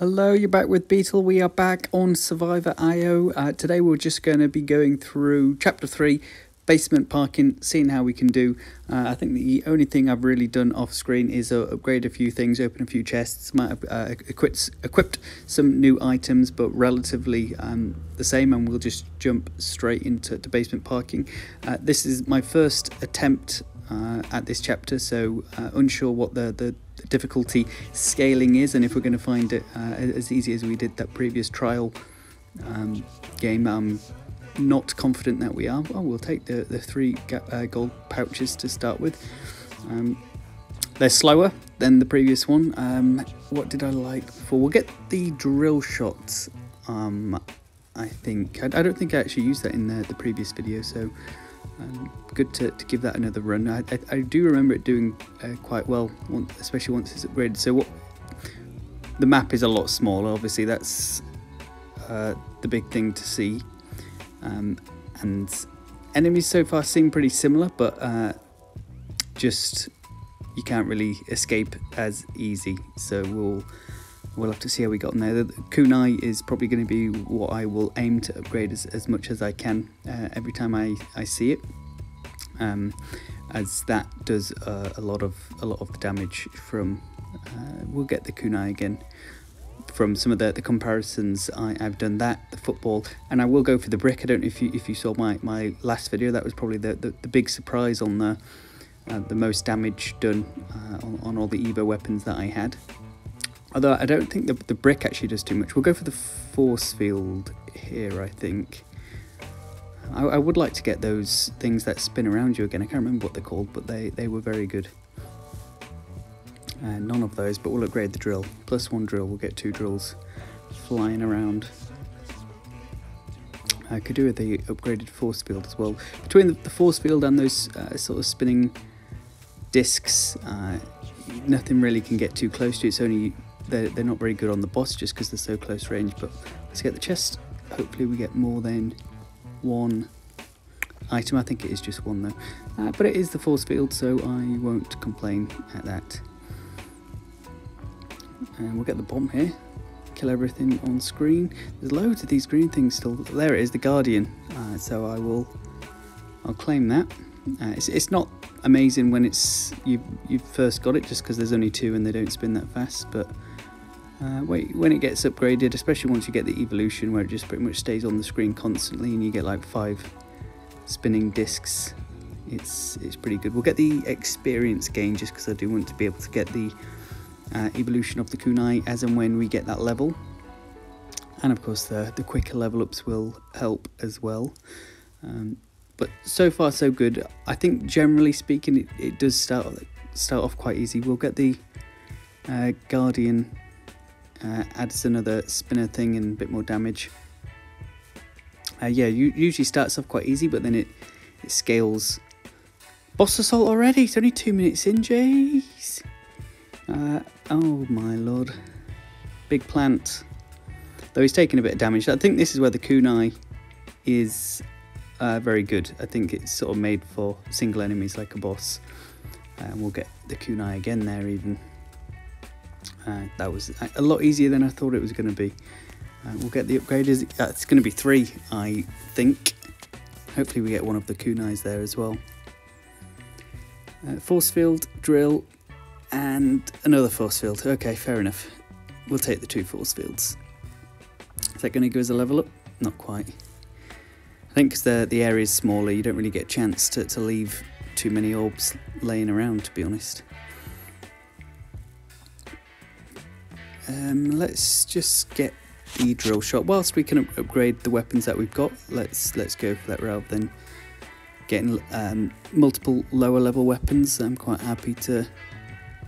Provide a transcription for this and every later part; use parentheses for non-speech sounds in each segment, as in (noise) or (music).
Hello, you're back with Beatle. We are back on Survivor IO. Uh, today we're just going to be going through Chapter 3, Basement Parking, seeing how we can do. Uh, I think the only thing I've really done off screen is uh, upgrade a few things, open a few chests, might have uh, equipped, equipped some new items, but relatively um, the same, and we'll just jump straight into basement parking. Uh, this is my first attempt uh, at this chapter, so unsure what the, the difficulty scaling is and if we're going to find it uh, as easy as we did that previous trial um, game. I'm not confident that we are. Well, we'll take the, the three uh, gold pouches to start with. Um, they're slower than the previous one. Um, what did I like before? We'll get the drill shots. Um, I think I, I, don't think I actually used that in the, the previous video, so um, good to, to, give that another run. I, I, I do remember it doing uh, quite well, especially once it's upgraded. So what the map is a lot smaller. Obviously, that's uh, the big thing to see. Um, and enemies so far seem pretty similar, but uh, just you can't really escape as easy. So we'll we'll have to see how we got on there. The kunai is probably going to be what I will aim to upgrade as, as much as I can uh, every time I, I see it, um, as that does uh, a lot of a lot of the damage from. Uh, we'll get the kunai again from some of the, the comparisons I, have done that the football and I will go for the brick I don't know if you if you saw my, my last video that was probably the, the, the big surprise on the uh, the most damage done uh, on, on all the Evo weapons that I had Although I don't think the, the brick actually does too much. We'll go for the force field here, I think. I, I, would like to get those things that spin around you again. I can't remember what they're called, but they, they were very good. Uh, none of those, but we'll upgrade the drill. Plus one drill, we'll get two drills flying around. I could do with the upgraded force field as well. Between the, the force field and those uh, sort of spinning discs, uh, nothing really can get too close to it. It's only they're, they're not very good on the boss just because they're so close range. But let's get the chest. Hopefully we get more than one item. I think it is just one though. Uh, but it is the force field, so I won't complain at that. And we'll get the bomb here. Kill everything on screen. There's loads of these green things still. There it is, the Guardian. Uh, so I will, I'll claim that. Uh, it's, it's not amazing when it's you you first got it, just because there's only two and they don't spin that fast. But uh, when it gets upgraded, especially once you get the evolution where it just pretty much stays on the screen constantly and you get like five spinning discs, it's it's pretty good. We'll get the experience gain just because I do want to be able to get the uh, evolution of the kunai as and when we get that level. And of course the, the quicker level ups will help as well. Um, but so far so good. I think generally speaking it, it does start start off quite easy. We'll get the uh, Guardian uh, adds another spinner thing and a bit more damage. Uh, yeah, you, usually starts off quite easy, but then it, it scales. Boss assault already? It's only two minutes in, jeez. Uh, oh my lord. Big plant. Though he's taking a bit of damage. I think this is where the kunai is uh, very good. I think it's sort of made for single enemies like a boss. And we'll get the kunai again there even. Uh, that was a lot easier than I thought it was going to be. Uh, we'll get the upgraders. Uh, it's going to be three, I think. Hopefully we get one of the kunais there as well. Uh, force field, drill, and another force field. Okay, fair enough. We'll take the two force fields. Is that going to go as a level up? Not quite. I think because the, the area is smaller, you don't really get a chance to, to leave too many orbs laying around, to be honest. Um, let's just get the drill shot. Whilst we can upgrade the weapons that we've got, let's let's go for that rather than getting um, multiple lower level weapons. I'm quite happy to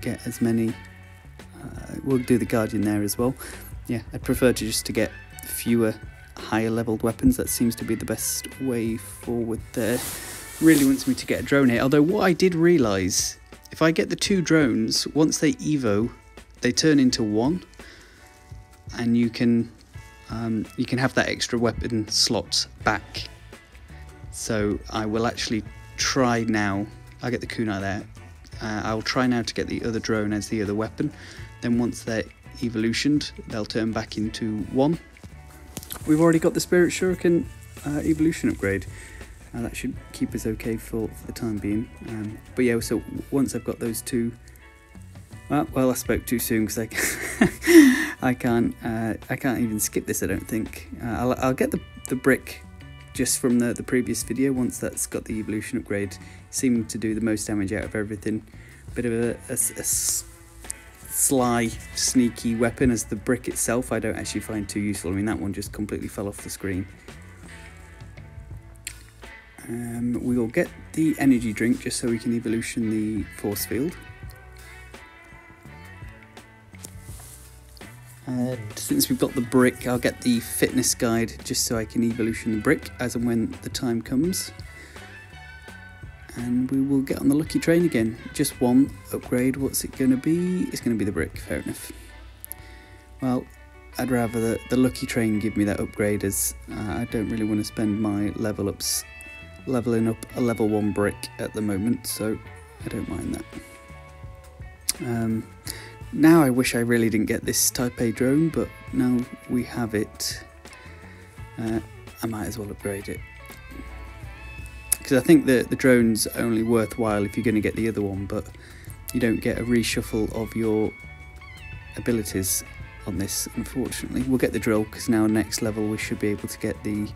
get as many. Uh, we'll do the guardian there as well. Yeah, I'd prefer to just to get fewer higher leveled weapons. That seems to be the best way forward there. Really wants me to get a drone here. Although what I did realise, if I get the two drones, once they evo, they turn into one and you can um, you can have that extra weapon slot back. So I will actually try now. I get the kunai there. Uh, I'll try now to get the other drone as the other weapon. Then once they're evolutioned, they'll turn back into one. We've already got the Spirit Shuriken uh, evolution upgrade. Uh, that should keep us okay for, for the time being. Um, but yeah, so once I've got those two, well, well I spoke too soon because I, (laughs) I can't, uh, I can't even skip this. I don't think. Uh, I'll, I'll get the the brick just from the the previous video. Once that's got the evolution upgrade, seemed to do the most damage out of everything. Bit of a, a, a sly, sneaky weapon as the brick itself I don't actually find too useful. I mean, that one just completely fell off the screen. Um, we will get the energy drink just so we can evolution the force field. And since we've got the brick, I'll get the fitness guide just so I can evolution the brick as and when the time comes. And we will get on the lucky train again. Just one upgrade. What's it going to be? It's going to be the brick. Fair enough. Well, I'd rather the, the lucky train give me that upgrade as uh, I don't really want to spend my level ups leveling up a level 1 brick at the moment, so I don't mind that. Um, now I wish I really didn't get this Type A drone, but now we have it, uh, I might as well upgrade it. Because I think that the drone's only worthwhile if you're going to get the other one, but you don't get a reshuffle of your abilities on this, unfortunately. We'll get the drill, because now next level we should be able to get the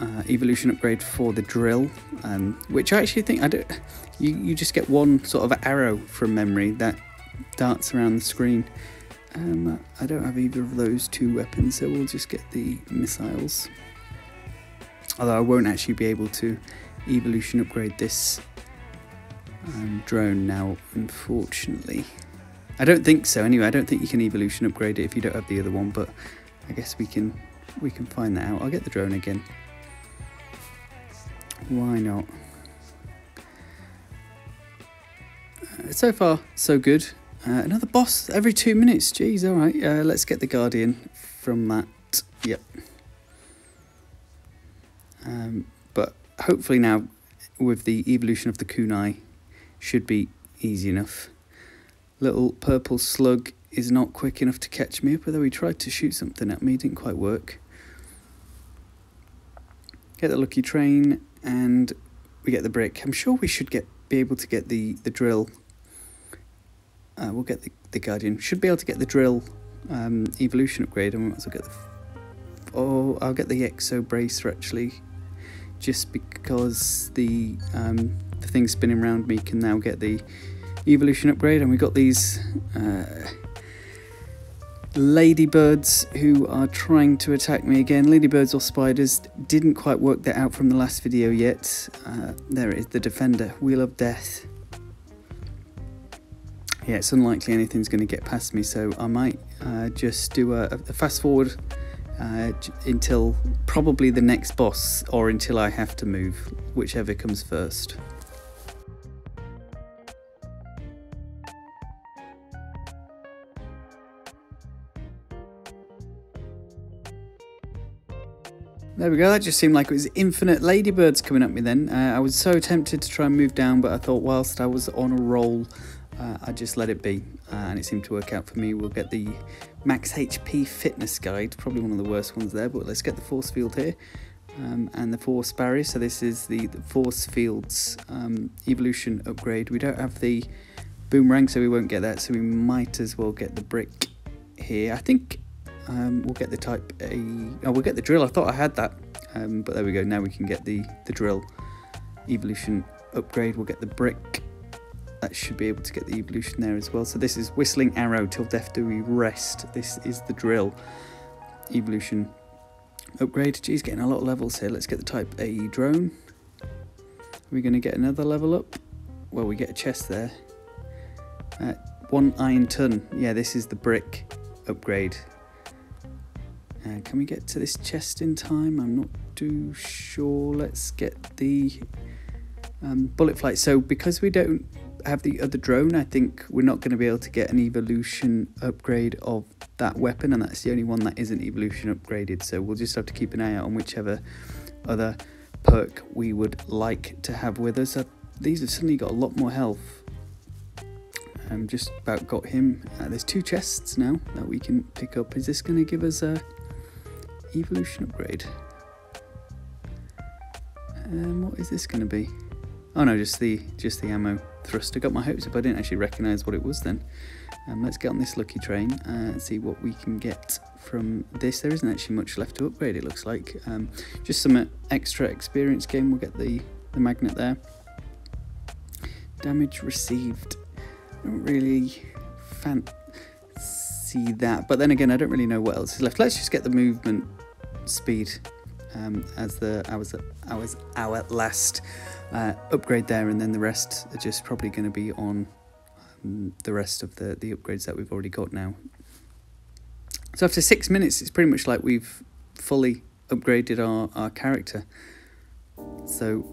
uh, evolution upgrade for the drill, um, which I actually think I don't. You you just get one sort of arrow from memory that darts around the screen. Um, I don't have either of those two weapons, so we'll just get the missiles. Although I won't actually be able to evolution upgrade this um, drone now, unfortunately. I don't think so. Anyway, I don't think you can evolution upgrade it if you don't have the other one, but I guess we can we can find that out. I'll get the drone again. Why not? Uh, so far, so good. Uh, another boss every two minutes. Jeez, all right. Uh, let's get the Guardian from that. Yep. Um, but hopefully now, with the evolution of the kunai, should be easy enough. Little purple slug is not quick enough to catch me up, although he tried to shoot something at me, didn't quite work. Get the lucky train, and we get the brick. I'm sure we should get be able to get the the drill. Uh, we'll get the, the guardian. Should be able to get the drill um, evolution upgrade, we might as well get the. Oh, I'll get the exo bracer actually, just because the um, the thing spinning around me can now get the evolution upgrade, and we got these. Uh, ladybirds who are trying to attack me again. Ladybirds or spiders didn't quite work that out from the last video yet. Uh, there is, the defender, Wheel of Death. Yeah, it's unlikely anything's going to get past me, so I might uh, just do a, a fast forward uh, until probably the next boss or until I have to move, whichever comes first. There we go, that just seemed like it was infinite ladybirds coming at me then. Uh, I was so tempted to try and move down, but I thought whilst I was on a roll, uh, I just let it be. Uh, and it seemed to work out for me. We'll get the max HP fitness guide, probably one of the worst ones there, but let's get the force field here. Um, and the force barrier, so this is the, the force fields um, evolution upgrade. We don't have the boomerang, so we won't get that, so we might as well get the brick here. I think um, we'll get the type A. Oh, we'll get the drill. I thought I had that, um, but there we go. Now we can get the the drill evolution upgrade. We'll get the brick. That should be able to get the evolution there as well. So this is whistling arrow till death do we rest. This is the drill evolution upgrade. Geez, getting a lot of levels here. Let's get the type A drone. Are we going to get another level up? Well, we get a chest there. Uh, one iron ton. Yeah, this is the brick upgrade. Uh, can we get to this chest in time? I'm not too sure. Let's get the um, bullet flight. So because we don't have the other drone, I think we're not going to be able to get an evolution upgrade of that weapon, and that's the only one that isn't evolution upgraded. So we'll just have to keep an eye out on whichever other perk we would like to have with us. Uh, these have suddenly got a lot more health. um, just about got him. Uh, there's two chests now that we can pick up. Is this going to give us a evolution upgrade? Um, what is this going to be? Oh no, just the just the ammo thruster. Got my hopes up. I didn't actually recognise what it was then. Um, let's get on this lucky train uh, and see what we can get from this. There isn't actually much left to upgrade. It looks like um, just some extra experience gain. We'll get the the magnet there. Damage received. I don't really fancy that, but then again, I don't really know what else is left. Let's just get the movement speed um, as the hours hours our last uh, upgrade there, and then the rest are just probably going to be on um, the rest of the the upgrades that we've already got now. So after six minutes, it's pretty much like we've fully upgraded our our character. So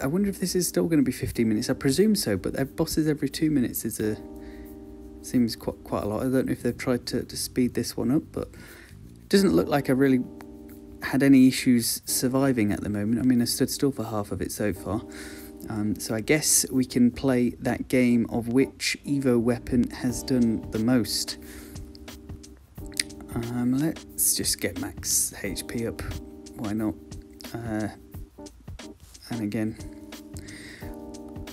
I wonder if this is still going to be 15 minutes. I presume so, but their bosses every two minutes is a seems quite quite a lot. I don't know if they've tried to, to speed this one up, but it doesn't look like I really had any issues surviving at the moment. I mean, I stood still for half of it so far. Um, so I guess we can play that game of which Evo weapon has done the most. Um, let's just get max HP up. Why not? Uh, and again,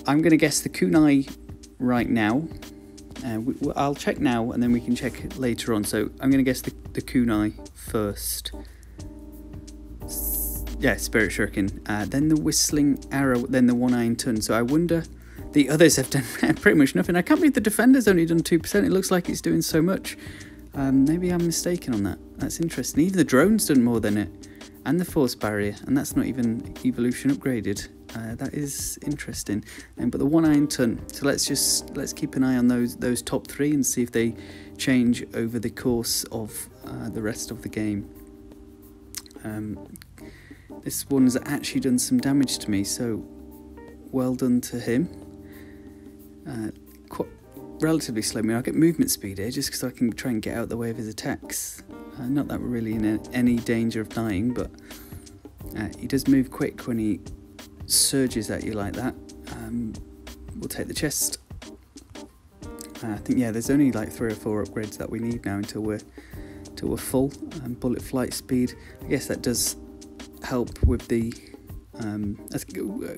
I'm going to guess the kunai right now. Uh, we, I'll check now and then we can check later on. So I'm going to guess the, the kunai first yeah, Spirit Shuriken. Uh, then the Whistling Arrow, then the One Iron Ton. So I wonder, the others have done (laughs) pretty much nothing. I can't believe the Defender's only done 2%. It looks like it's doing so much. Um, maybe I'm mistaken on that. That's interesting. Even the drone's done more than it. And the Force Barrier. And that's not even Evolution upgraded. Uh, that is interesting. Um, but the One Iron Ton. So let's just, let's keep an eye on those, those top three and see if they change over the course of uh, the rest of the game. Um, this one's actually done some damage to me, so well done to him. Uh, quite relatively slow. I mean, I'll get movement speed here just because I can try and get out the way of his attacks. Uh, not that we're really in any danger of dying, but uh, he does move quick when he surges at you like that. Um, we'll take the chest. Uh, I think yeah, there's only like three or four upgrades that we need now until we're until we're full. Um, bullet flight speed. I guess that does help with the um,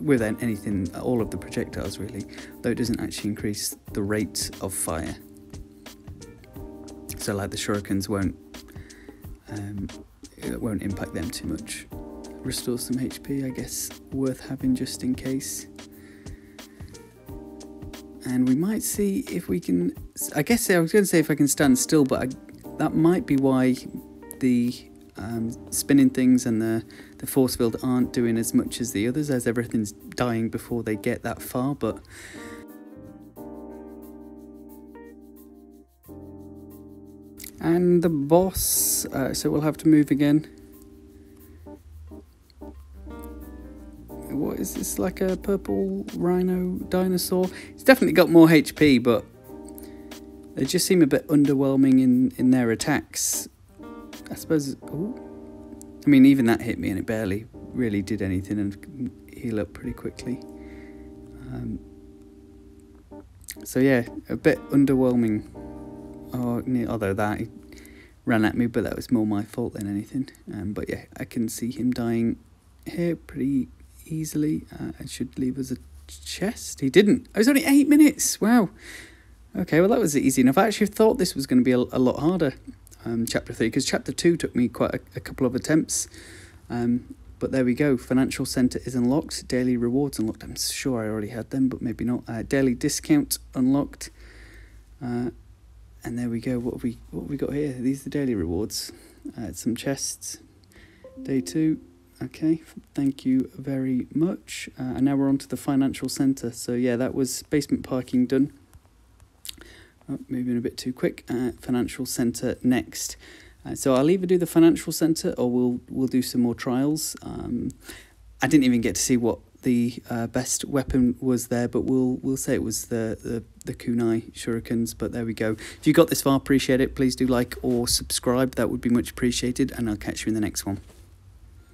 with anything, all of the projectiles really, though it doesn't actually increase the rate of fire. So like the shurikens won't um, it won't impact them too much. Restore some HP, I guess, worth having just in case. And we might see if we can. I guess I was going to say if I can stand still, but I, that might be why the um, spinning things and the, the force field aren't doing as much as the others as everything's dying before they get that far but and the boss uh, so we'll have to move again. What is this like a purple rhino dinosaur? It's definitely got more HP but they just seem a bit underwhelming in in their attacks I suppose. Ooh. I mean, even that hit me, and it barely really did anything, and heal up pretty quickly. Um, so yeah, a bit underwhelming. Oh, although that he ran at me, but that was more my fault than anything. Um, but yeah, I can see him dying here pretty easily. Uh, it should leave us a chest. He didn't. It was only eight minutes. Wow. Okay, well that was easy enough. I actually thought this was going to be a, a lot harder um, chapter 3 because chapter 2 took me quite a, a couple of attempts um, but there we go. Financial center is unlocked. Daily rewards unlocked. I'm sure i already had them but maybe not. Uh, daily discount unlocked. Uh, and there we go. What have we what have we got here? These are the daily rewards. Uh, some chests. Day two. Okay. Thank you very much. Uh, and now we're on to the financial center. So yeah that was basement parking done Moving a bit too quick. Uh, financial centre next. Uh, so I'll either do the financial centre or we'll we'll do some more trials. Um, I didn't even get to see what the uh, best weapon was there, but we'll we'll say it was the, the the kunai shurikens. But there we go. If you got this far, appreciate it. Please do like or subscribe. That would be much appreciated, and I'll catch you in the next one.